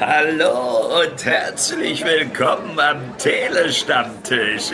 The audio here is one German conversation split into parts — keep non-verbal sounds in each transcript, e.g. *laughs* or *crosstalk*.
Hallo und herzlich willkommen am Telestammtisch.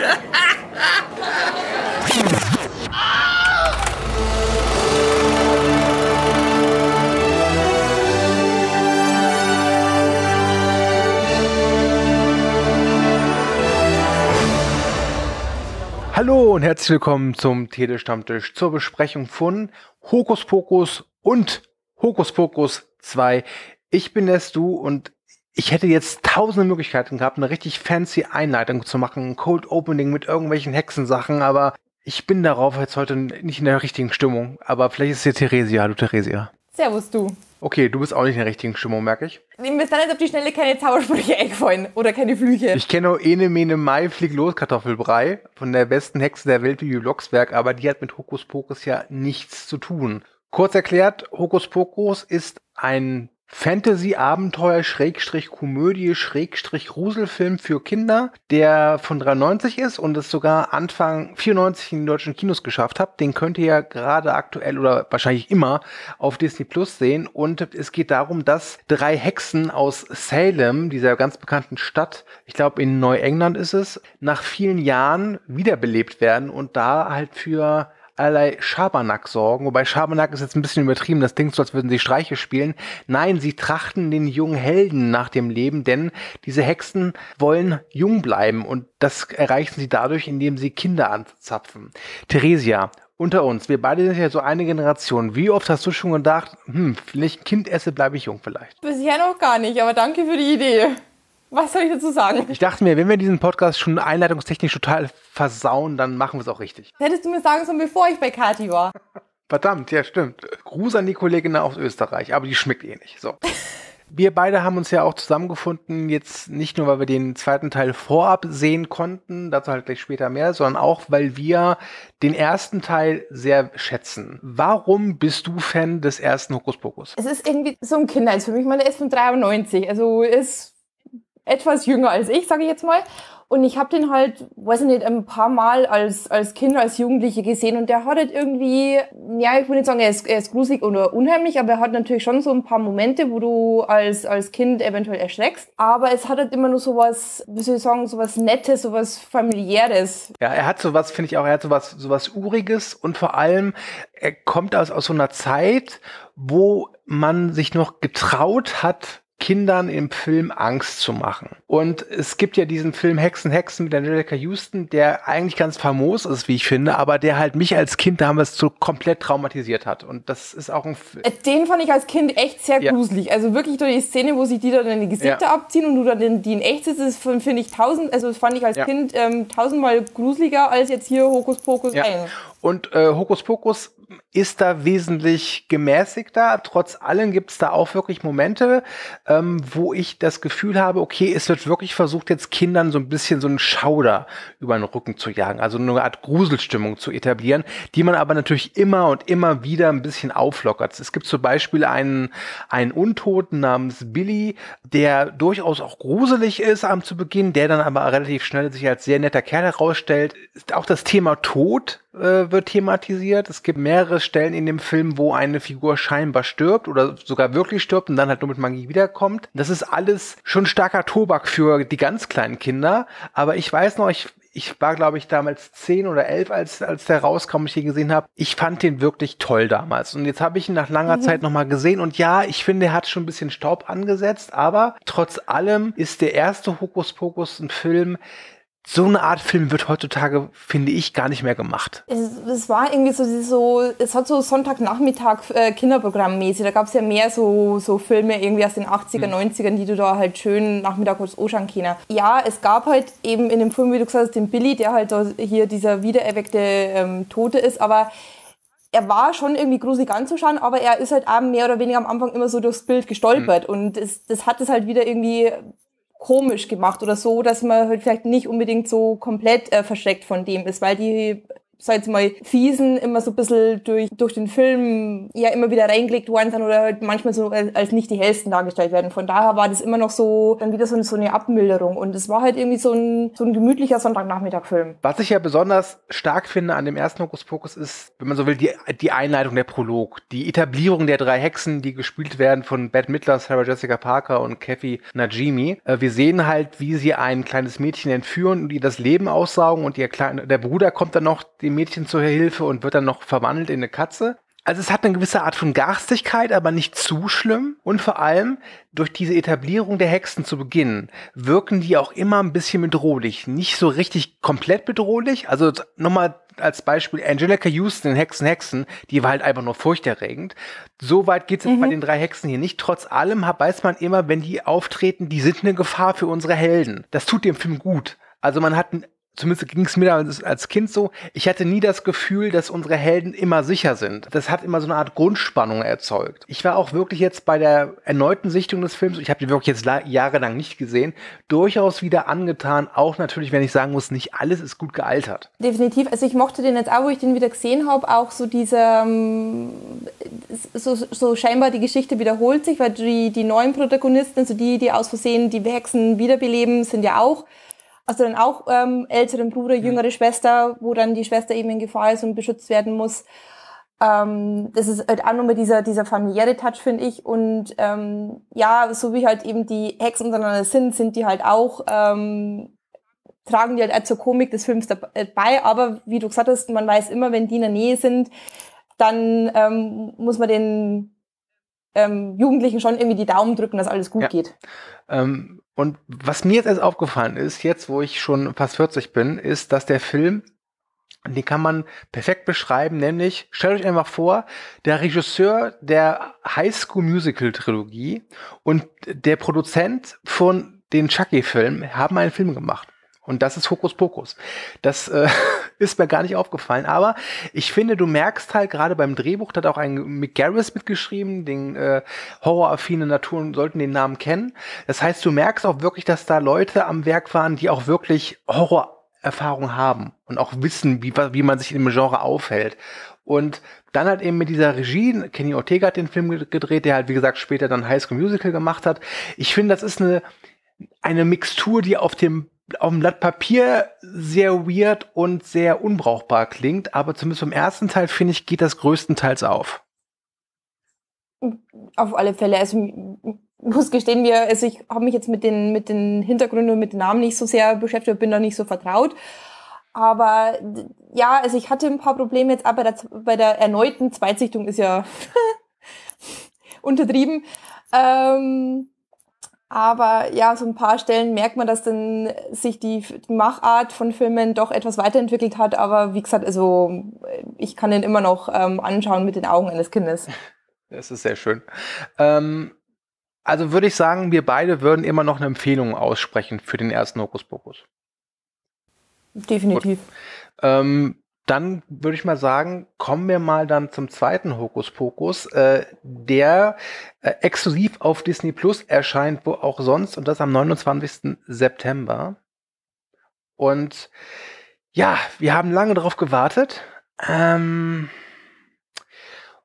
Hallo und herzlich willkommen zum Telestammtisch zur Besprechung von Hokus Pokus und Hokus Pokus 2. Ich bin der Stu und ich hätte jetzt tausende Möglichkeiten gehabt, eine richtig fancy Einleitung zu machen, ein Cold Opening mit irgendwelchen Hexensachen, aber ich bin darauf jetzt heute nicht in der richtigen Stimmung. Aber vielleicht ist es hier Theresia. Hallo Theresia. Servus du. Okay, du bist auch nicht in der richtigen Stimmung, merke ich. Mir ist dann nicht auf die Schnelle keine Zaubersprüche eingefallen oder keine Flüche. Ich kenne nur Ene Mene Mai Flieg los Kartoffelbrei von der besten Hexe der Welt, Bibi Blocksberg, aber die hat mit Hokus Pokus ja nichts zu tun. Kurz erklärt, Hokus Pokus ist ein Fantasy-Abenteuer, Schrägstrich Komödie, Schrägstrich Gruselfilm für Kinder, der von 93 ist und es sogar Anfang 94 in den deutschen Kinos geschafft hat. Den könnt ihr ja gerade aktuell oder wahrscheinlich immer auf Disney Plus sehen. Und es geht darum, dass drei Hexen aus Salem, dieser ganz bekannten Stadt, ich glaube in Neuengland ist es, nach vielen Jahren wiederbelebt werden und da halt für allerlei Schabernack sorgen. Wobei Schabernack ist jetzt ein bisschen übertrieben. Das klingt so, als würden sie Streiche spielen. Nein, sie trachten den jungen Helden nach dem Leben, denn diese Hexen wollen jung bleiben und das erreichen sie dadurch, indem sie Kinder anzapfen. Theresia, unter uns, wir beide sind ja so eine Generation. Wie oft hast du schon gedacht, hm, wenn ich ein Kind esse, bleibe ich jung vielleicht? Bisher noch gar nicht, aber danke für die Idee. Was soll ich dazu sagen? Ich dachte mir, wenn wir diesen Podcast schon einleitungstechnisch total versauen, dann machen wir es auch richtig. Hättest du mir sagen sollen, bevor ich bei Kati war. Verdammt, ja, stimmt. Gruß an die Kollegin aus Österreich, aber die schmeckt eh nicht. So. Wir beide haben uns ja auch zusammengefunden, jetzt nicht nur, weil wir den zweiten Teil vorab sehen konnten, dazu halt gleich später mehr, sondern auch, weil wir den ersten Teil sehr schätzen. Warum bist du Fan des ersten Hokus Pokus? Es ist irgendwie so ein Kindheitsfilm. Ich meine, er ist von 93, also ist etwas jünger als ich, sage ich jetzt mal. Und ich habe den halt, weiß ich nicht, ein paar Mal als, als Kind, als Jugendliche gesehen und der hat halt irgendwie, ja, ich würde nicht sagen, er ist, er ist gruselig oder unheimlich, aber er hat natürlich schon so ein paar Momente, wo du als, als Kind eventuell erschreckst. Aber es hat halt immer nur so was, wie soll ich sagen, so was Nettes, so was Familiäres. Ja, er hat sowas, finde ich auch, er hat sowas, sowas Uriges und vor allem, er kommt aus, aus so einer Zeit, wo man sich noch getraut hat, Kindern im Film Angst zu machen. Und es gibt ja diesen Film Hexen, Hexen mit Angelica Houston, der eigentlich ganz famos ist, wie ich finde, aber der halt mich als Kind damals so komplett traumatisiert hat. Und das ist auch ein Film. Äh, den fand ich als Kind echt sehr ja. gruselig. Also wirklich durch die Szene, wo sich die dann in die Gesichter ja. abziehen und du dann in, die in echt sitzt, das finde ich tausend, also das fand ich als ja. Kind ähm, tausendmal gruseliger als jetzt hier Hokus Pokus ja. 1. Und äh, Hokus Pokus ist da wesentlich gemäßigter. Trotz allem gibt es da auch wirklich Momente, ähm, wo ich das Gefühl habe, okay, es wird wirklich versucht, jetzt Kindern so ein bisschen so einen Schauder über den Rücken zu jagen, also eine Art Gruselstimmung zu etablieren, die man aber natürlich immer und immer wieder ein bisschen auflockert. Es gibt zum Beispiel einen, einen Untoten namens Billy, der durchaus auch gruselig ist am zu Beginn, der dann aber relativ schnell sich als sehr netter Kerl herausstellt. Auch das Thema Tod äh, wird thematisiert. Es gibt mehrere Stellen in dem Film, wo eine Figur scheinbar stirbt oder sogar wirklich stirbt und dann halt nur mit Magie wiederkommt. Das ist alles schon starker Tobak für die ganz kleinen Kinder. Aber ich weiß noch, ich ich war, glaube ich, damals zehn oder elf, als, als der rauskam ich ihn gesehen habe. Ich fand den wirklich toll damals. Und jetzt habe ich ihn nach langer mhm. Zeit nochmal gesehen. Und ja, ich finde, er hat schon ein bisschen Staub angesetzt. Aber trotz allem ist der erste Hokus Pokus ein Film, so eine Art Film wird heutzutage, finde ich, gar nicht mehr gemacht. Es, es war irgendwie so, so, es hat so Sonntagnachmittag äh, Kinderprogrammmäßig. Da gab es ja mehr so, so Filme irgendwie aus den 80er, hm. 90ern, die du da halt schön Nachmittag kurz anschauen können. Ja, es gab halt eben in dem Film, wie du gesagt hast, den Billy, der halt da hier dieser wiedererweckte ähm, Tote ist, aber er war schon irgendwie gruselig anzuschauen, aber er ist halt auch mehr oder weniger am Anfang immer so durchs Bild gestolpert mhm. und das, das hat es halt wieder irgendwie komisch gemacht oder so, dass man halt vielleicht nicht unbedingt so komplett äh, verschreckt von dem ist, weil die sag jetzt mal, fiesen immer so ein bisschen durch, durch den Film ja immer wieder reingelegt worden sind oder halt manchmal so als nicht die hellsten dargestellt werden. Von daher war das immer noch so, dann wieder so, so eine Abmilderung. Und es war halt irgendwie so ein, so ein gemütlicher Sonntagnachmittag-Film. Was ich ja besonders stark finde an dem ersten Hokus Pokus ist, wenn man so will, die, die Einleitung, der Prolog, die Etablierung der drei Hexen, die gespielt werden von Bette Midler, Sarah Jessica Parker und Kathy Najimy. Äh, wir sehen halt, wie sie ein kleines Mädchen entführen und ihr das Leben aussaugen und ihr kleiner, der Bruder kommt dann noch dem Mädchen zur Hilfe und wird dann noch verwandelt in eine Katze. Also es hat eine gewisse Art von Garstigkeit, aber nicht zu schlimm. Und vor allem durch diese Etablierung der Hexen zu Beginn wirken die auch immer ein bisschen bedrohlich. Nicht so richtig komplett bedrohlich. Also nochmal als Beispiel Angelica Houston in Hexen, Hexen, die war halt einfach nur furchterregend. So weit geht es mhm. bei den drei Hexen hier nicht. Trotz allem weiß man immer, wenn die auftreten, die sind eine Gefahr für unsere Helden. Das tut dem Film gut. Also man hat ein zumindest ging es mir als, Kind so, ich hatte nie das Gefühl, dass unsere Helden immer sicher sind. Das hat immer so eine Art Grundspannung erzeugt. Ich war auch wirklich jetzt bei der erneuten Sichtung des Films, ich habe den wirklich jetzt jahrelang nicht gesehen, durchaus wieder angetan, auch natürlich, wenn ich sagen muss, nicht alles ist gut gealtert. Definitiv, also ich mochte den jetzt auch, wo ich den wieder gesehen habe, auch so dieser, ähm, so, so scheinbar die Geschichte wiederholt sich, weil die, die neuen Protagonisten, also die, die aus Versehen die Hexen wiederbeleben, sind ja auch also dann auch ähm, älteren Bruder, jüngere Schwester, wo dann die Schwester eben in Gefahr ist und beschützt werden muss. Ähm, das ist halt auch nochmal dieser, dieser familiäre Touch, finde ich. Und ähm, ja, so wie halt eben die Hexen untereinander sind, sind die halt auch, ähm, tragen die halt auch zur Komik des Films dabei. Aber wie du gesagt hast, man weiß immer, wenn die in der Nähe sind, dann ähm, muss man den ähm, Jugendlichen schon irgendwie die Daumen drücken, dass alles gut ja. geht. Ähm, und was mir jetzt erst aufgefallen ist, jetzt wo ich schon fast 40 bin, ist, dass der Film, den kann man perfekt beschreiben, nämlich, stellt euch einfach vor, der Regisseur der High School Musical Trilogie und der Produzent von den Chucky-Filmen haben einen Film gemacht. Und das ist Hokus Pokus. Das äh, *laughs* ist mir gar nicht aufgefallen. Aber ich finde, du merkst halt gerade beim Drehbuch, da hat auch ein Mick Garris mitgeschrieben, den äh, horroraffine Naturen sollten den Namen kennen. Das heißt, du merkst auch wirklich, dass da Leute am Werk waren, die auch wirklich Horrorerfahrung haben und auch wissen, wie, wie man sich dem Genre aufhält. Und dann halt eben mit dieser Regie, Kenny Ortega hat den Film gedreht, der halt, wie gesagt, später dann High School Musical gemacht hat. Ich finde, das ist eine, eine Mixtur, die auf dem auf dem Blatt Papier sehr weird und sehr unbrauchbar klingt, aber zumindest vom ersten Teil, finde ich, geht das größtenteils auf. Auf alle Fälle. Also muss gestehen, wir, also ich habe mich jetzt mit den, mit den Hintergründen und mit den Namen nicht so sehr beschäftigt, bin da nicht so vertraut. Aber ja, also ich hatte ein paar Probleme jetzt, aber bei der, bei der erneuten Zweitsichtung ist ja *laughs* untertrieben. Ähm, aber ja, so ein paar Stellen merkt man, dass dann sich die, die Machart von Filmen doch etwas weiterentwickelt hat. Aber wie gesagt, also ich kann den immer noch ähm, anschauen mit den Augen eines Kindes. *laughs* Das ist sehr schön. Ähm, also würde ich sagen, wir beide würden immer noch eine Empfehlung aussprechen für den ersten Hokuspokus. Definitiv. Ähm, dann würde ich mal sagen, kommen wir mal dann zum zweiten Hokuspokus, äh, der äh, exklusiv auf Disney Plus erscheint, wo auch sonst, und das am 29. September. Und ja, wir haben lange darauf gewartet. Ähm,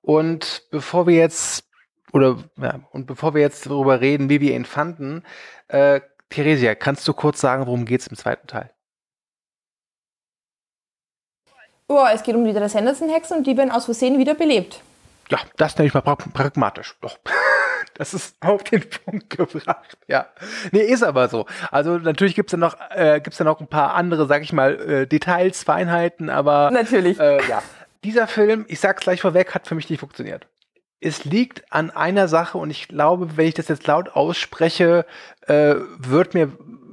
und bevor wir jetzt, oder ja, und bevor wir jetzt darüber reden, wie wir ihn fanden, äh, Theresia, kannst du kurz sagen, worum geht es im zweiten Teil? Oh, es geht um die drei Sanderson-Hexen und die werden aus Versehen wieder belebt. Ja, das nenne ich mal pragmatisch. Doch. *laughs* Das ist auf den Punkt gebracht, ja. Nee, ist aber so. Also natürlich gibt's da noch, äh, gibt's da noch ein paar andere, sag ich mal, äh, Details, Feinheiten, aber natürlich. Äh, ja. Dieser Film, ich sag's gleich vorweg, hat für mich nicht funktioniert. Es liegt an einer Sache und ich glaube, wenn ich das jetzt laut ausspreche, äh, wird mir,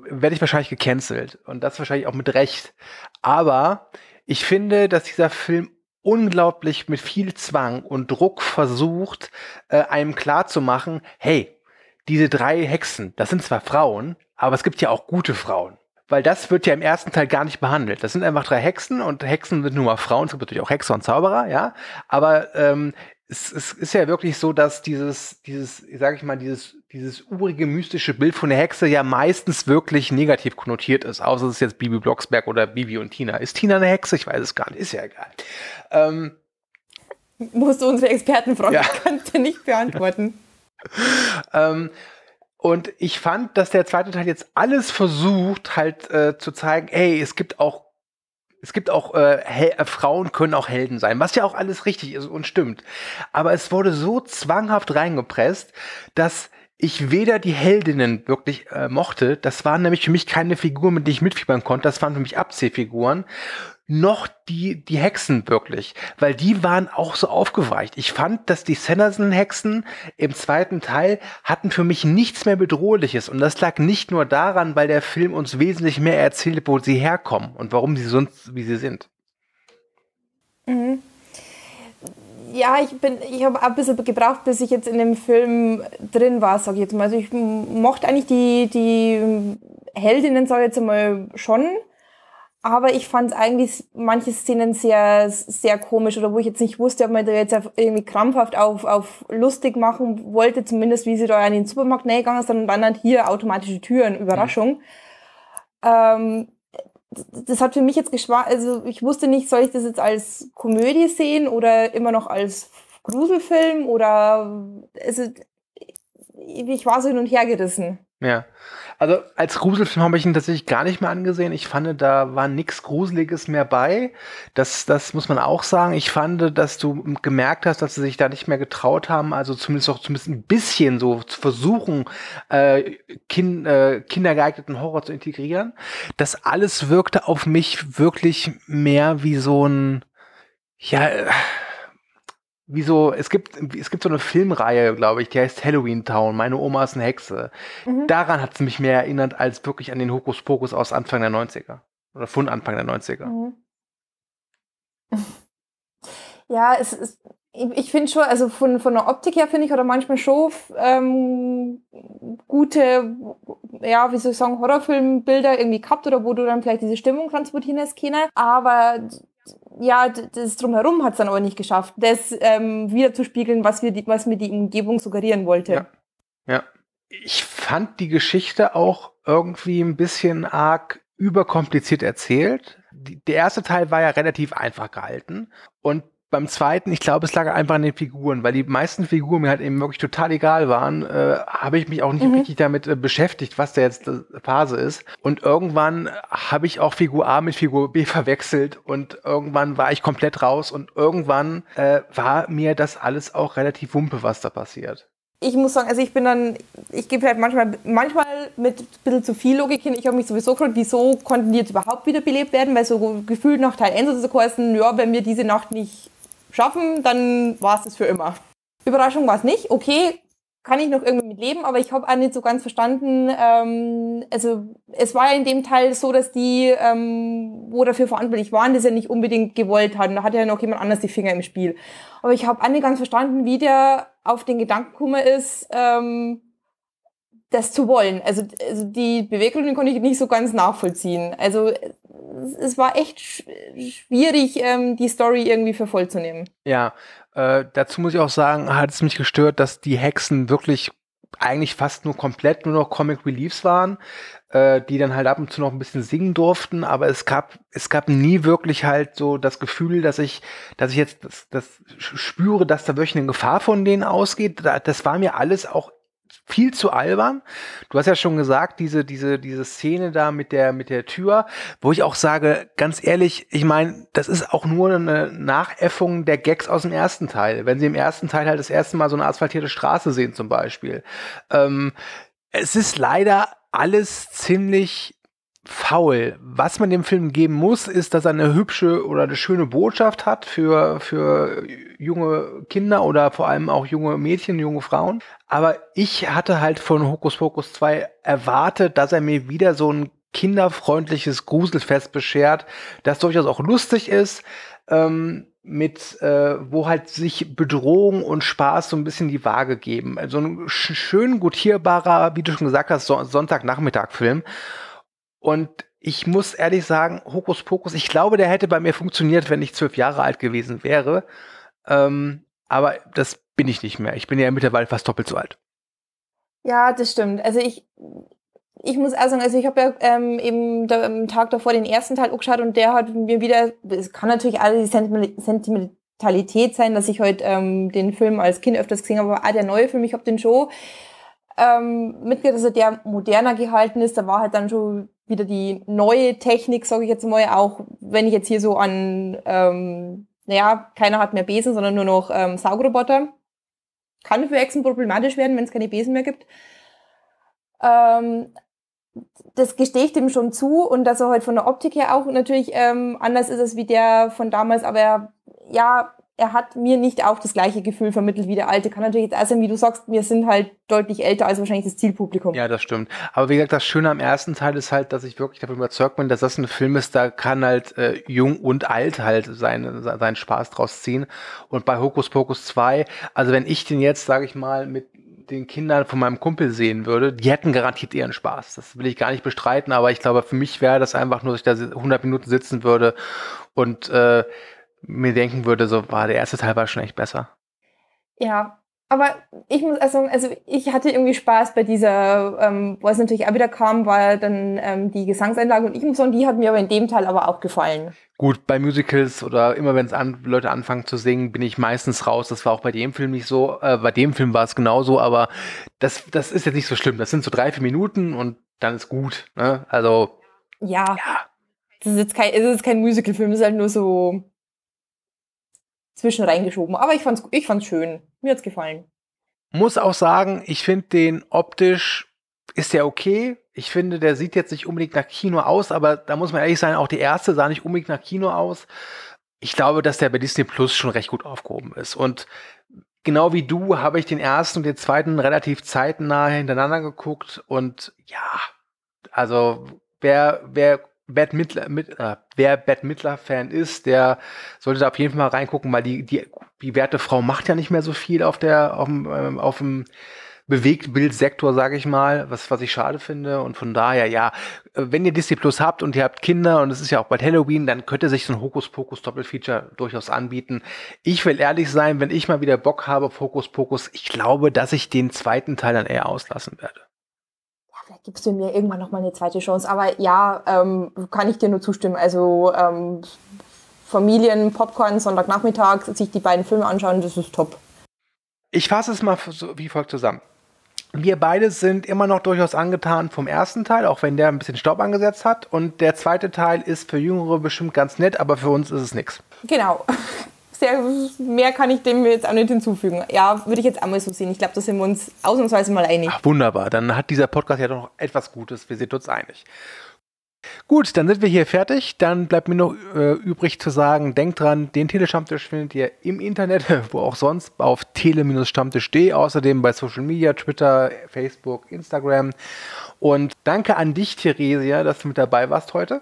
werde ich wahrscheinlich gecancelt. Und das wahrscheinlich auch mit Recht. Aber ich finde, dass dieser Film unglaublich mit viel Zwang und Druck versucht, äh, einem klarzumachen, hey, diese drei Hexen, das sind zwar Frauen, aber es gibt ja auch gute Frauen. Weil das wird ja im ersten Teil gar nicht behandelt. Das sind einfach drei Hexen und Hexen sind nur mal Frauen, es gibt natürlich auch Hexer und Zauberer, ja. Aber ähm, es, es ist ja wirklich so, dass dieses, dieses, sag ich mal, dieses, dieses urige mystische Bild von der Hexe ja meistens wirklich negativ konnotiert ist, außer es ist jetzt Bibi Blocksberg oder Bibi und Tina. Ist Tina eine Hexe? Ich weiß es gar nicht, ist ja egal. Ähm, Musst du unsere Experten fragen, ja. *laughs* kannst du nicht beantworten. *laughs* ähm, und ich fand, dass der zweite Teil jetzt alles versucht, halt äh, zu zeigen, ey, es gibt auch es gibt auch äh, äh, Frauen können auch Helden sein, was ja auch alles richtig ist und stimmt. Aber es wurde so zwanghaft reingepresst, dass ich weder die Heldinnen wirklich äh, mochte, das waren nämlich für mich keine Figuren, mit denen ich mitfiebern konnte, das waren für mich Abziehfiguren, noch die, die Hexen wirklich, weil die waren auch so aufgeweicht. Ich fand, dass die Sanderson-Hexen im zweiten Teil hatten für mich nichts mehr Bedrohliches und das lag nicht nur daran, weil der Film uns wesentlich mehr erzählt, wo sie herkommen und warum sie sonst, wie sie sind. Mhm. Ja, ich bin, ich habe ein bisschen gebraucht, bis ich jetzt in dem Film drin war, sag ich jetzt mal. Also ich mochte eigentlich die, die Heldinnen, sag ich jetzt mal, schon aber ich fand eigentlich manche Szenen sehr, sehr komisch oder wo ich jetzt nicht wusste, ob man da jetzt irgendwie krampfhaft auf, auf lustig machen wollte, zumindest wie sie da in den Supermarkt näher gegangen ist, dann wandern hier automatische Türen, Überraschung. Mhm. Ähm, das hat für mich jetzt geschwar, also ich wusste nicht, soll ich das jetzt als Komödie sehen oder immer noch als Gruselfilm oder, also ich war so hin und her gerissen. Ja. Also als Gruselfilm habe ich ihn tatsächlich gar nicht mehr angesehen. Ich fand, da war nichts Gruseliges mehr bei. Das, das muss man auch sagen. Ich fand, dass du gemerkt hast, dass sie sich da nicht mehr getraut haben, also zumindest auch zumindest ein bisschen so zu versuchen, äh, kind, äh, kindergeeigneten Horror zu integrieren. Das alles wirkte auf mich wirklich mehr wie so ein, ja, wie so, es gibt, es gibt so eine Filmreihe, glaube ich, die heißt Halloween Town, meine Oma ist eine Hexe. Mhm. Daran hat es mich mehr erinnert als wirklich an den Hokuspokus aus Anfang der 90er. Oder von Anfang der 90er. Mhm. *laughs* Ja, es ist, ich, finde schon, also von, von der Optik her finde ich oder manchmal schon ähm, gute, ja, wie soll ich sagen, Horrorfilmbilder irgendwie gehabt oder wo du dann vielleicht diese Stimmung transportieren hast können. Aber ja, das drumherum hat es dann aber nicht geschafft, das ähm, wiederzuspiegeln, was, wir die, was mir die Umgebung suggerieren wollte. Ja. ja. Ich fand die Geschichte auch irgendwie ein bisschen arg überkompliziert erzählt. Die, der erste Teil war ja relativ einfach gehalten und beim zweiten, ich glaube, es lag einfach an den Figuren, weil die meisten Figuren mir halt eben wirklich total egal waren, äh, habe ich mich auch nicht mhm. richtig damit äh, beschäftigt, was da jetzt äh, Phase ist. Und irgendwann habe ich auch Figur A mit Figur B *laughs* verwechselt und irgendwann war ich komplett raus und irgendwann äh, war mir das alles auch relativ wumpe, was da passiert. Ich muss sagen, also ich bin dann, ich gebe halt manchmal, manchmal mit ein bisschen zu viel Logik hin. Ich habe mich sowieso gefragt, wieso konnten die jetzt überhaupt wiederbelebt werden, weil so gefühlt nach Teil 1 so heißen, ja, wenn wir diese Nacht nicht schaffen, dann war es das für immer. Überraschung war es nicht. Okay, kann ich noch irgendwie mit leben, aber ich habe auch nicht so ganz verstanden, ähm, also es war ja in dem Teil so, dass die, ähm, wo dafür verantwortlich waren, das ja nicht unbedingt gewollt hatten. Da hat ja noch jemand anders die Finger im Spiel. Aber ich habe auch nicht ganz verstanden, wie der auf den Gedanken gekommen ist, ähm, das zu wollen. Also, also die Beweggründe konnte ich nicht so ganz nachvollziehen. Also es war echt schwierig, ähm, die Story irgendwie für voll zu nehmen. Ja, äh, dazu muss ich auch sagen, hat es mich gestört, dass die Hexen wirklich eigentlich fast nur komplett nur noch Comic Reliefs waren, äh, die dann halt ab und zu noch ein bisschen singen durften, aber es gab es gab nie wirklich halt so das Gefühl, dass ich dass ich jetzt das, das spüre, dass da wirklich eine Gefahr von denen ausgeht. Das war mir alles auch viel zu albern. Du hast ja schon gesagt, diese, diese, diese Szene da mit der, mit der Tür, wo ich auch sage, ganz ehrlich, ich meine, das ist auch nur eine Nachäffung der Gags aus dem ersten Teil. Wenn sie im ersten Teil halt das erste Mal so eine asphaltierte Straße sehen zum Beispiel. Ähm, es ist leider alles ziemlich faul. Was man dem Film geben muss, ist, dass er eine hübsche oder eine schöne Botschaft hat für, für junge Kinder oder vor allem auch junge Mädchen, junge Frauen. Aber ich hatte halt von Hokus Pokus 2 erwartet, dass er mir wieder so ein kinderfreundliches Gruselfest beschert, das durchaus auch lustig ist, ähm, mit, äh, wo halt sich Bedrohung und Spaß so ein bisschen die Waage geben. Also ein schön gutierbarer, wie du schon gesagt hast, so Sonntagnachmittag-Film. Und ich muss ehrlich sagen, Hokus Pokus, ich glaube, der hätte bei mir funktioniert, wenn ich zwölf Jahre alt gewesen wäre. Ähm, aber das bin ich nicht mehr. Ich bin ja mittlerweile fast doppelt so alt. Ja, das stimmt. Also ich, ich muss auch sagen, also ich habe ja ähm, eben da, am Tag davor den ersten Teil angeschaut und der hat mir wieder, es kann natürlich alle die Sentimentalität sein, dass ich heute ähm, den Film als Kind öfters gesehen habe, aber auch der neue Film, ich habe den schon ähm, mitgekriegt, dass er der moderner gehalten ist. Da war halt dann schon wieder die neue Technik, sage ich jetzt mal, auch wenn ich jetzt hier so an ähm, naja, keiner hat mehr Besen, sondern nur noch ähm, Saugroboter. Kann für Echsen problematisch werden, wenn es keine Besen mehr gibt. Ähm, das gestehe ich dem schon zu und dass er halt von der Optik her auch natürlich ähm, anders ist als wie der von damals, aber ja, er hat mir nicht auch das gleiche Gefühl vermittelt wie der alte. Kann natürlich jetzt sein, wie du sagst, wir sind halt deutlich älter als wahrscheinlich das Zielpublikum. Ja, das stimmt. Aber wie gesagt, das Schöne am ersten Teil ist halt, dass ich wirklich davon überzeugt bin, dass das ein Film ist, da kann halt äh, jung und alt halt seinen, seinen Spaß draus ziehen. Und bei Hokus Pokus 2, also wenn ich den jetzt, sage ich mal, mit den Kindern von meinem Kumpel sehen würde, die hätten garantiert ihren Spaß. Das will ich gar nicht bestreiten, aber ich glaube, für mich wäre das einfach nur, dass ich da 100 Minuten sitzen würde und äh, mir denken würde, so war der erste Teil war schon echt besser. Ja, aber ich muss also, also ich hatte irgendwie Spaß bei dieser, ähm, wo es natürlich auch wieder kam, war dann ähm, die Gesangseinlage und ich muss sagen, die hat mir aber in dem Teil aber auch gefallen. Gut, bei Musicals oder immer wenn es an, Leute anfangen zu singen, bin ich meistens raus. Das war auch bei dem Film nicht so. Äh, bei dem Film war es genauso, aber das, das ist jetzt nicht so schlimm. Das sind so drei, vier Minuten und dann ist gut. Ne? Also. Ja. ja. Das ist jetzt kein, es ist kein Musical-Film, es ist halt nur so zwischen reingeschoben. Aber ich fand's, ich fand's schön. Mir hat's gefallen. Muss auch sagen, ich finde den optisch ist der okay. Ich finde, der sieht jetzt nicht unbedingt nach Kino aus, aber da muss man ehrlich sein, auch die erste sah nicht unbedingt nach Kino aus. Ich glaube, dass der bei Disney Plus schon recht gut aufgehoben ist. Und genau wie du habe ich den ersten und den zweiten relativ zeitnah hintereinander geguckt. Und ja, also wer, wer Bad Midler, mit, äh, wer Bad Midler-Fan ist, der sollte da auf jeden Fall mal reingucken, weil die, die, die werte Frau macht ja nicht mehr so viel auf der, auf dem, ähm, auf dem Bewegtbildsektor, sage ich mal, was, was ich schade finde. Und von daher, ja, wenn ihr Disney Plus habt und ihr habt Kinder und es ist ja auch bald Halloween, dann könnte sich so ein Hokuspokus Doppelfeature durchaus anbieten. Ich will ehrlich sein, wenn ich mal wieder Bock habe auf Hokuspokus, ich glaube, dass ich den zweiten Teil dann eher auslassen werde vielleicht gibst du mir irgendwann noch mal eine zweite Chance. Aber ja, ähm, kann ich dir nur zustimmen. Also ähm, Familien, Popcorn, Sonntagnachmittag, sich die beiden Filme anschauen, das ist top. Ich fasse es mal wie folgt zusammen. Wir beide sind immer noch durchaus angetan vom ersten Teil, auch wenn der ein bisschen Staub angesetzt hat. Und der zweite Teil ist für Jüngere bestimmt ganz nett, aber für uns ist es nichts. Genau sehr, mehr kann ich dem jetzt auch nicht hinzufügen. Ja, würde ich jetzt einmal so sehen. Ich glaube, da sind wir uns ausnahmsweise mal einig. Ach, wunderbar. Dann hat dieser Podcast ja doch etwas Gutes. Wir sind uns einig. Gut, dann sind wir hier fertig. Dann bleibt mir noch äh, übrig zu sagen, denkt dran, den Telestammtisch findet ihr im Internet, *laughs* wo auch sonst, auf tele-stammtisch.de, außerdem bei Social Media, Twitter, Facebook, Instagram. Und danke an dich, Theresia, dass du mit dabei warst heute.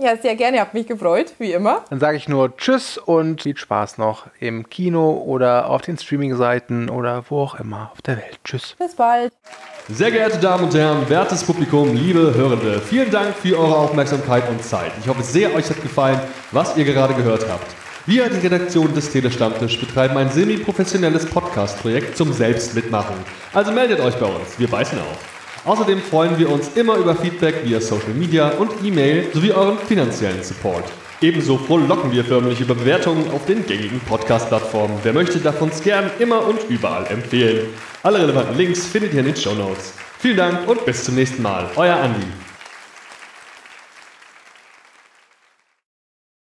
Ja, sehr gerne, habt mich gefreut, wie immer. Dann sage ich nur Tschüss und viel Spaß noch im Kino oder auf den Streaming-Seiten oder wo auch immer auf der Welt. Tschüss. Bis bald. Sehr geehrte Damen und Herren, wertes Publikum, liebe Hörende, vielen Dank für eure Aufmerksamkeit und Zeit. Ich hoffe sehr, euch hat gefallen, was ihr gerade gehört habt. Wir, die Redaktion des Telestammtisch, betreiben ein semi-professionelles Podcast-Projekt zum Selbstmitmachen. Also meldet euch bei uns, wir beißen auf. Außerdem freuen wir uns immer über Feedback via Social Media und E-Mail sowie euren finanziellen Support. Ebenso frohlocken wir förmlich über Bewertungen auf den gängigen Podcast-Plattformen. Wer möchte, darf uns gern immer und überall empfehlen. Alle relevanten Links findet ihr in den Show Notes. Vielen Dank und bis zum nächsten Mal. Euer Andi.